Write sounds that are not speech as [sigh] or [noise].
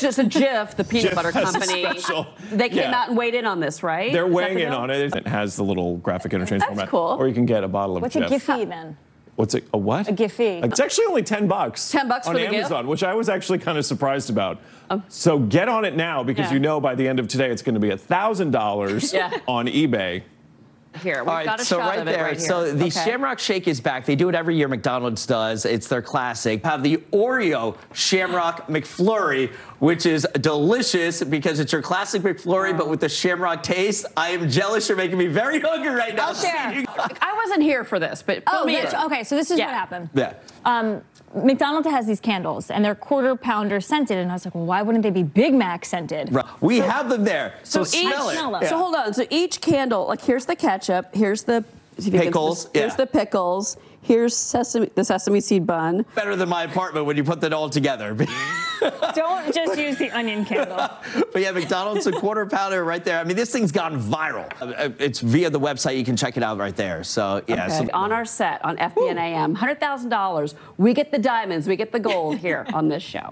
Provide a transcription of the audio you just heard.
just a GIF, the peanut Jif butter company. they came yeah. out and weighed in on this, right? They're Is weighing the in on it. It has the little graphic interchange That's format. cool. Or you can get a bottle of What's a Jif. Giphy then? What's it? A what? A Giphy. It's actually only 10 bucks. 10 bucks on for the gift? Amazon, which I was actually kind of surprised about. Oh. so get on it now because Yeah. you know by the end of today it's going to be $1,000 [laughs] Yeah. on eBay. Here, we've All right, got a so shot right of it there. right here. So the Okay. Shamrock Shake is back. They do it every year. McDonald's does. It's their classic. Have the Oreo Shamrock McFlurry, which is delicious because it's your classic McFlurry, but with the Shamrock taste. I am jealous. You're making me very hungry right now. [laughs] Out there. seeing you- I wasn't here for this, but Oh, me this, okay. So this is Yeah. what happened. Yeah. Um, McDonald's has these candles, and they're quarter pounder scented, and I was like, well, why wouldn't they be Big Mac scented? Right. We have them there. So, So each, smell it. smell them. So hold on. So each candle, like here's the ketchup, here's the if you can- Pickles, here's yeah. the pickles, here's sesame, the sesame seed bun. Better than my apartment when you put that all together. [laughs] [laughs] Don't just use the onion candle. [laughs] But yeah, McDonald's a quarter pounder right there. I mean, this thing's gone viral. Uh, It's via the website. You can check it out right there. So yeah. Okay. so- on our set on FBN AM, hundred thousand dollars. We get the diamonds, we get the gold here [laughs] on this show.